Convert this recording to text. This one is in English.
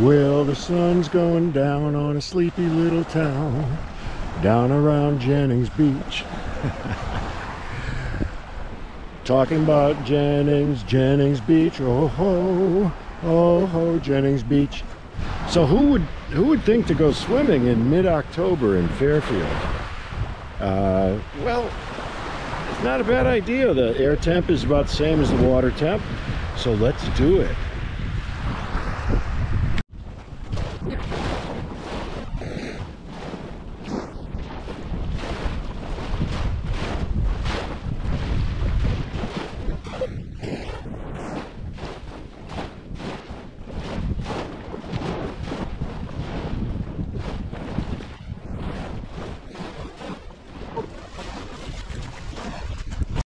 Well, the sun's going down on a sleepy little town down around Jennings Beach. Talking about Jennings, Jennings Beach, oh ho, oh ho, Jennings Beach. So who would who would think to go swimming in mid-October in Fairfield? Uh, well, it's not a bad idea. The air temp is about the same as the water temp, so let's do it.